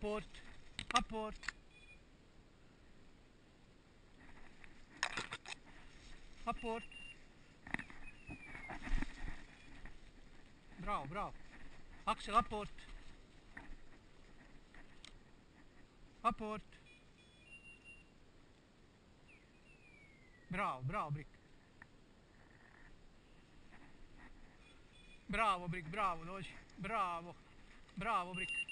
Apport. Apport. Apport. Bravo, bravo. Axel, apport. Apport. Bravo, bravo Brick. Bravo Brick, bravo Doci. Bravo. Bravo Brick.